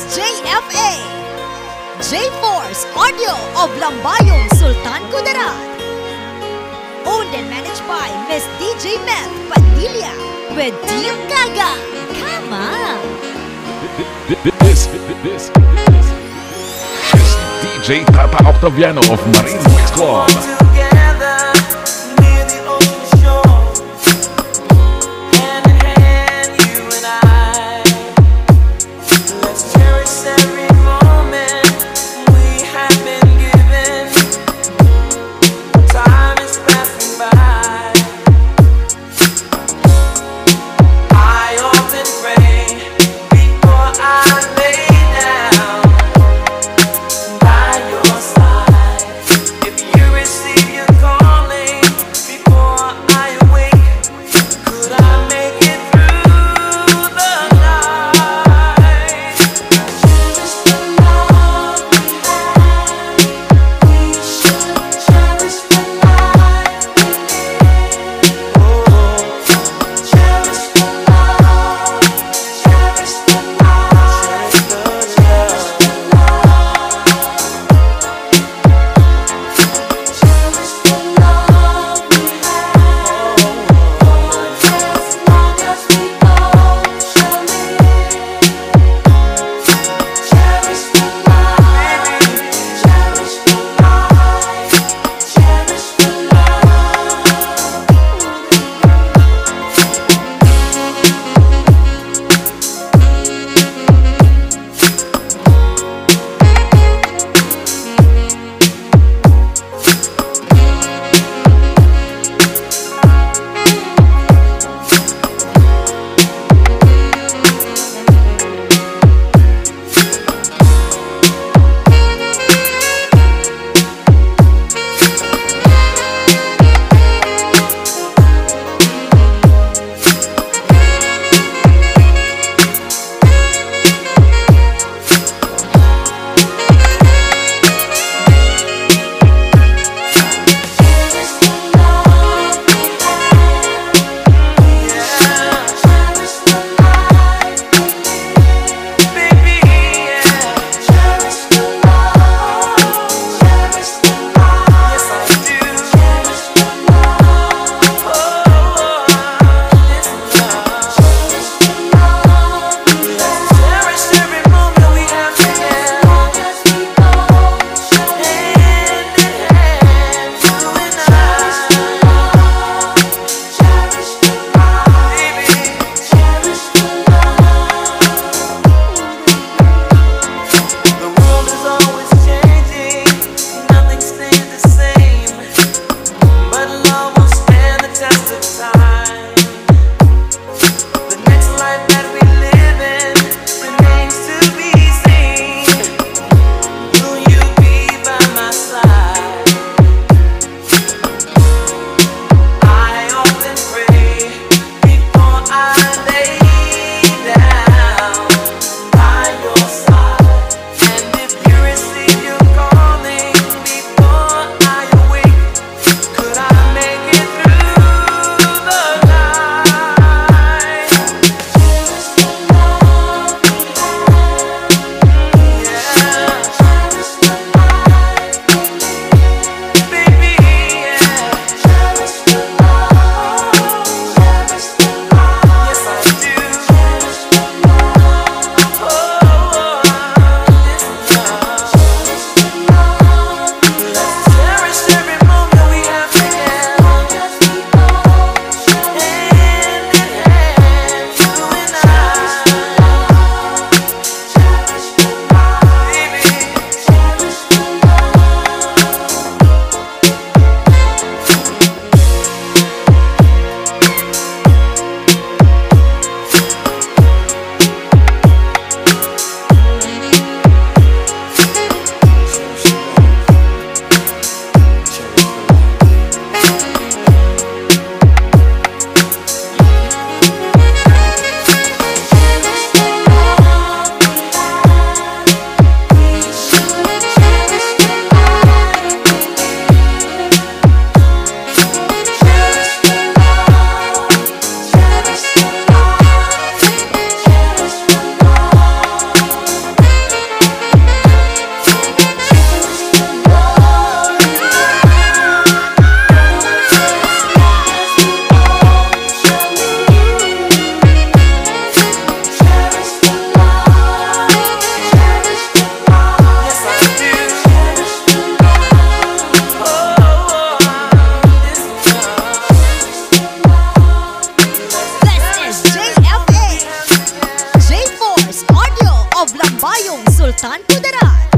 presents JFA. J-Force Audio of Lambayong Sultan Kudarat. Owned and managed by Miss DJ Meth Padilla with Dio Gaga. Come on! This, this, this, this is DJ Tata Octaviano of Marine Mix Club. I San Pudarat.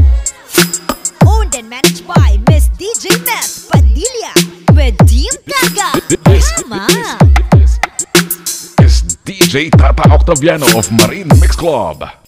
Owned and managed by Miss DJ Beth Padilla with Team Gaga. Tama! It's DJ Tata Octaviano of Marine Mix Club.